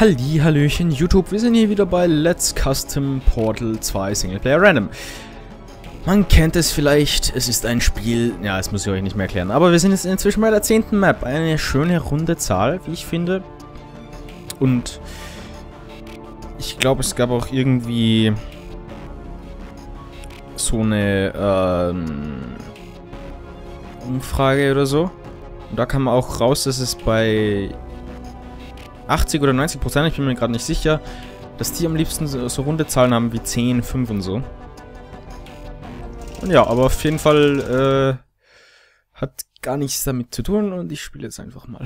Halli, Hallöchen, YouTube. Wir sind hier wieder bei Let's Custom Portal 2 Singleplayer Random. Man kennt es vielleicht, es ist ein Spiel, ja, das muss ich euch nicht mehr erklären. Aber wir sind jetzt inzwischen bei der 10. Map. Eine schöne runde Zahl, wie ich finde. Und ich glaube, es gab auch irgendwie so eine ähm, Umfrage oder so. Und da kam auch raus, dass es bei 80 oder 90 Prozent, ich bin mir gerade nicht sicher, dass die am liebsten so, so, runde Zahlen haben wie 10, 5 und so. Und ja, aber auf jeden Fall äh, hat gar nichts damit zu tun und ich spiele jetzt einfach mal.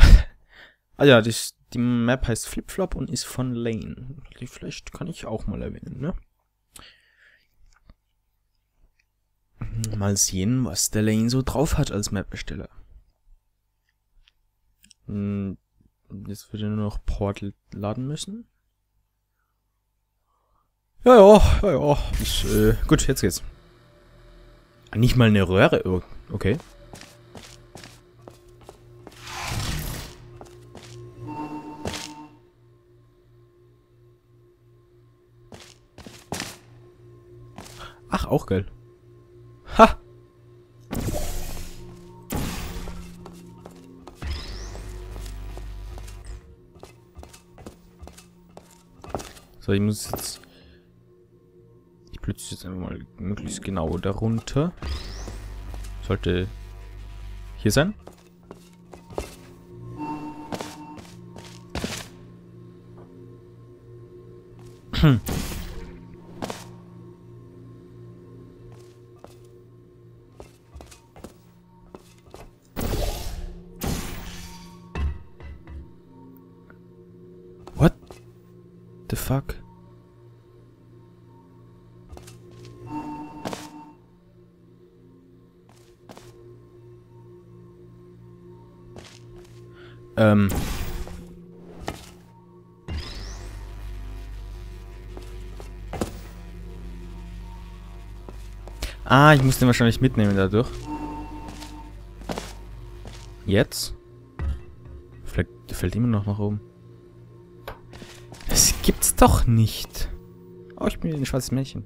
ah ja, die, die Map heißt Flipflop und ist von Lane. Die vielleicht kann ich auch mal erwähnen, ne? Mal sehen, was der Lane so drauf hat als Map-Ersteller. Hm, Jetzt würde nur noch Portal laden müssen. Ja, ja, ja, ja. Ist, äh, gut, jetzt geht's. Nicht mal eine Röhre. Oh, okay. Ach, auch geil. So, ich muss jetzt... Ich blitze jetzt einfach mal möglichst genau darunter. Sollte hier sein. Hm. the fuck? Ähm. Ah, ich muss den wahrscheinlich mitnehmen dadurch. Jetzt? Vielleicht fällt immer noch nach oben. Das gibt's doch nicht. Oh, ich bin ein schwarzes Mädchen.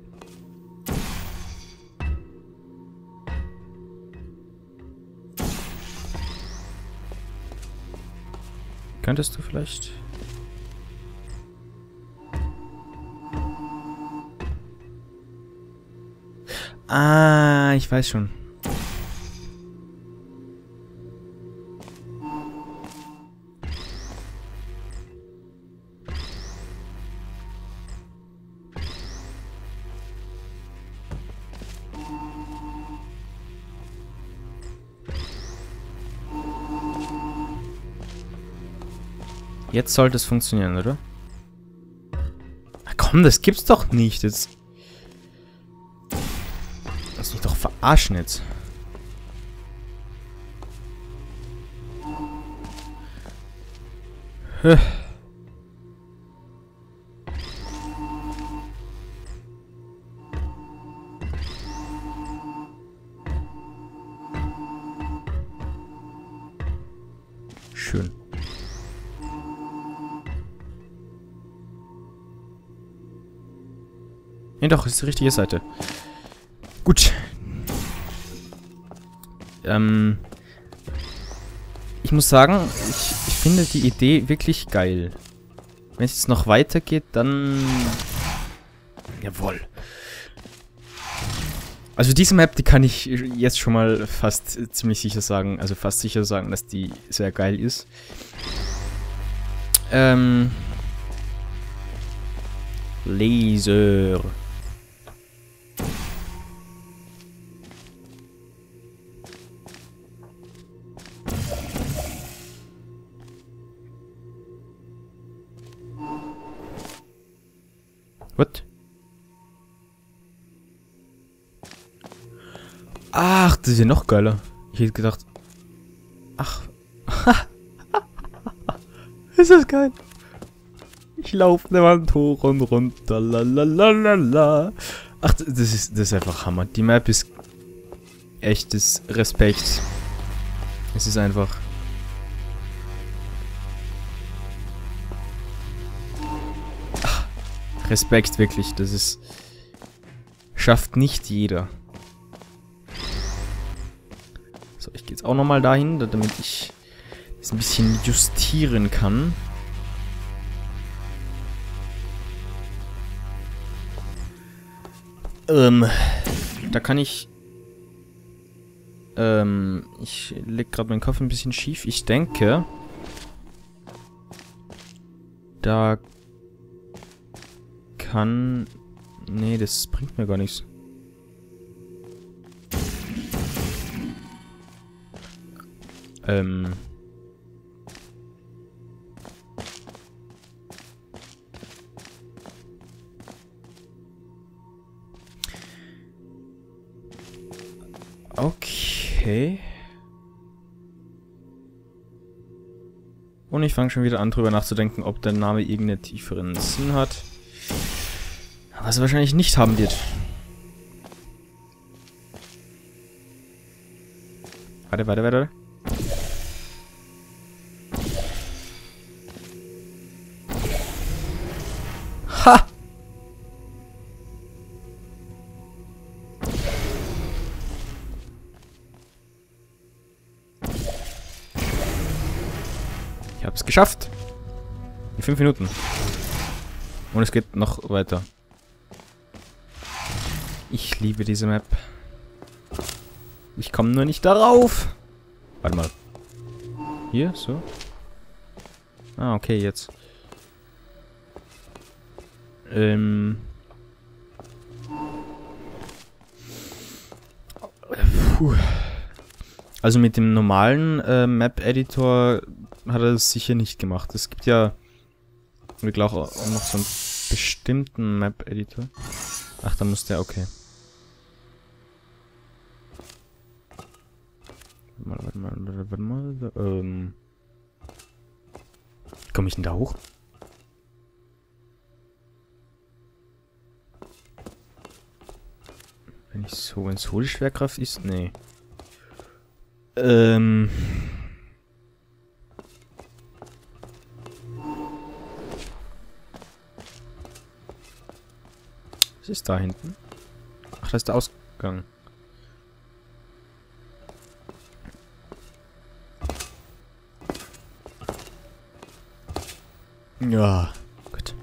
Könntest du vielleicht... Ah, ich weiß schon. Jetzt sollte es funktionieren, oder? Na komm, das gibt's doch nicht. Jetzt. Lass mich doch verarschen jetzt. Schön. Ne, doch, ist die richtige Seite. Gut. Ähm. Ich muss sagen, ich, ich finde die Idee wirklich geil. Wenn es jetzt noch weitergeht, dann... Jawohl. Also diese Map, die kann ich jetzt schon mal fast ziemlich sicher sagen, also fast sicher sagen, dass die sehr geil ist. Ähm... Laser. What? Ach, das ist ja noch geiler. Ich hätte gedacht... Ach. ist das geil. Ich laufe eine Wand hoch und runter. Lalalala. Ach, das ist, das ist einfach Hammer. Die Map ist echtes Respekt. Es ist einfach... Respekt, wirklich. Das ist... Schafft nicht jeder. So, ich gehe jetzt auch nochmal dahin, damit ich das ein bisschen justieren kann. Ähm, da kann ich... Ähm, ich leg gerade meinen Kopf ein bisschen schief. Ich denke... Da kann... Nee, das bringt mir gar nichts. Ähm... Okay. Und ich fange schon wieder an, drüber nachzudenken, ob der Name irgendeinen tieferen Sinn hat. Was er wahrscheinlich nicht haben wird. Warte, warte, warte. Ha! hab's geschafft. In fünf Minuten. Und es geht noch weiter. Ich liebe diese Map. Ich komme nur nicht darauf. Warte mal. Hier, so. Ah, okay, jetzt. Ähm. Puh. Also mit dem normalen äh, Map-Editor hat er es sicher nicht gemacht. Es gibt ja ich glaube auch noch so einen bestimmten Map-Editor. Ach, da muss der, okay. Warte mal, warte mal, warte mal, ähm... Komme ich denn da hoch? Wenn ich so, wenn es die Schwerkraft ist? Nee. Ähm... Was ist da hinten? Ach, da ist der Ausgang. Ja, gut.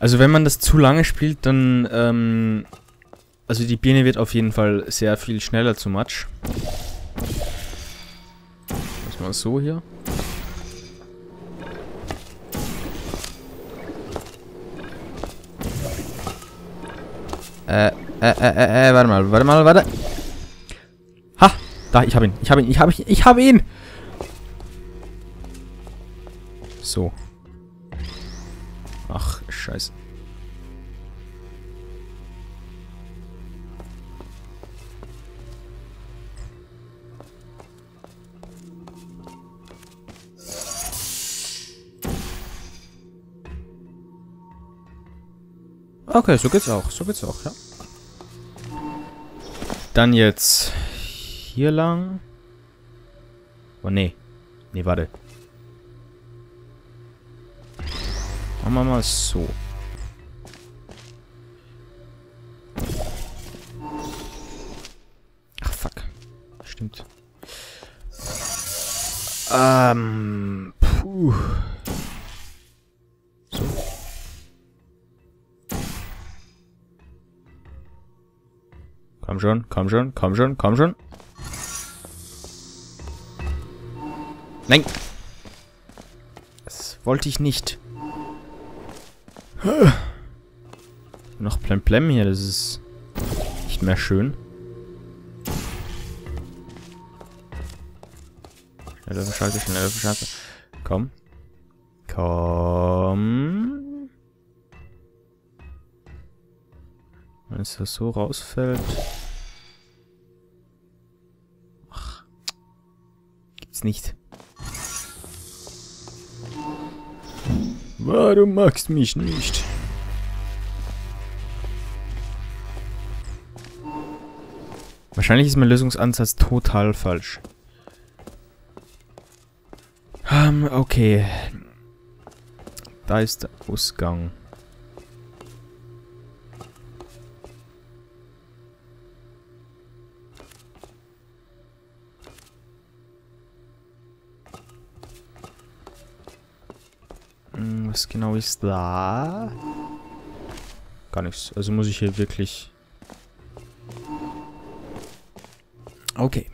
Also wenn man das zu lange spielt, dann, ähm, also die Birne wird auf jeden Fall sehr viel schneller zu Matsch. mal so hier. Äh, äh, äh, äh, warte mal, warte mal, warte. Ha! Da, ich hab ihn, ich hab ihn, ich hab ihn, ich hab ihn! So. Ach, scheiße. Okay, so geht's auch. So geht's auch, ja. Dann jetzt hier lang. Oh, nee. Nee, warte. Machen wir mal so. Ach, fuck. Stimmt. Ähm, puh. Komm schon, komm schon, komm schon, komm schon. Nein. Das wollte ich nicht. Noch Plemplem hier, das ist nicht mehr schön. Schneller verschaltet, schneller verschaltet. Komm. Komm. Wenn es so rausfällt. Gibt's nicht. Warum magst du mich nicht? Wahrscheinlich ist mein Lösungsansatz total falsch. Um, okay. Da ist der Ausgang. Genau ist da? Gar nichts. Also muss ich hier wirklich... Okay.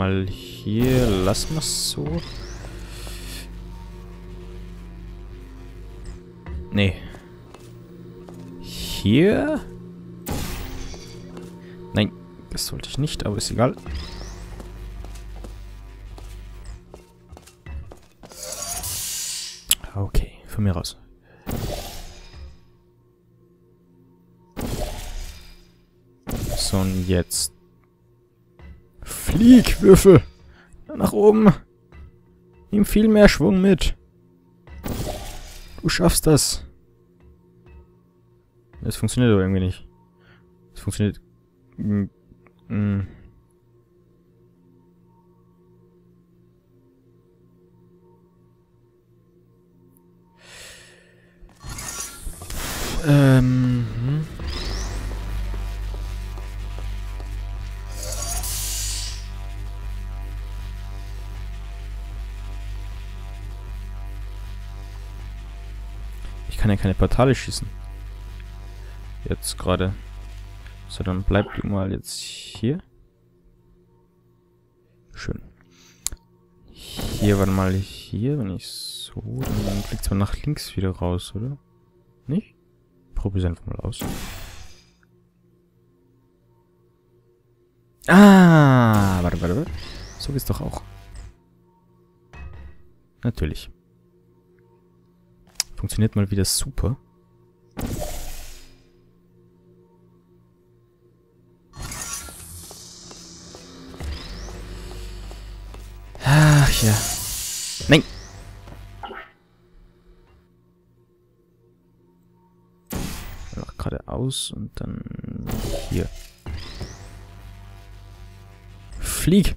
Mal hier, lassen wir es so. Nee. Hier? Nein, das sollte ich nicht, aber ist egal. Okay, von mir raus. So, und jetzt. Flieg, Würfel! Nach oben! Nimm viel mehr Schwung mit. Du schaffst das. Das funktioniert aber irgendwie nicht. Das funktioniert... Mm, mm. Ähm... keine Portale schießen. Jetzt gerade. So, dann bleibt du mal jetzt hier. Schön. Hier, warte mal, hier, wenn ich so, dann es mal nach links wieder raus, oder? Nicht? Probier einfach mal aus. Ah, warte, warte, warte. So geht's doch auch. Natürlich. Funktioniert mal wieder super. Ach ja. Nein. Noch geradeaus und dann hier. Flieg.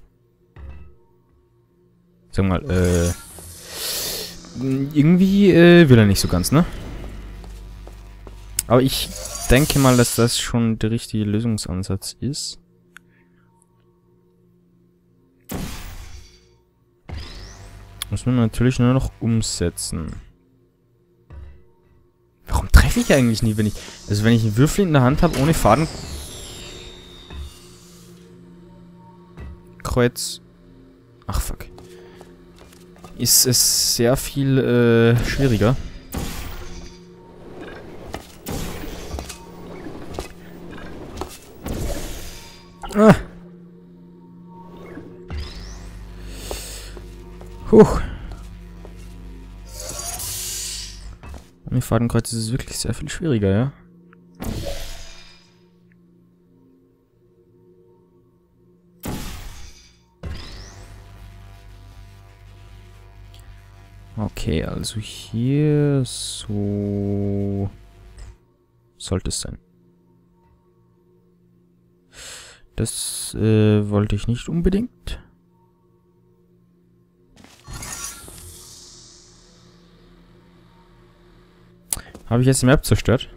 Sag mal, äh... Irgendwie äh, will er nicht so ganz, ne? Aber ich denke mal, dass das schon der richtige Lösungsansatz ist. Muss man natürlich nur noch umsetzen. Warum treffe ich eigentlich nie, wenn ich... Also wenn ich einen Würfel in der Hand habe, ohne Faden... Kreuz... Ach, fuck. Ist es sehr viel äh, schwieriger. Ah. Huch. Mit Fadenkreuz ist es wirklich sehr viel schwieriger, ja? Okay, also hier so sollte es sein. Das äh, wollte ich nicht unbedingt. Habe ich jetzt die Map zerstört?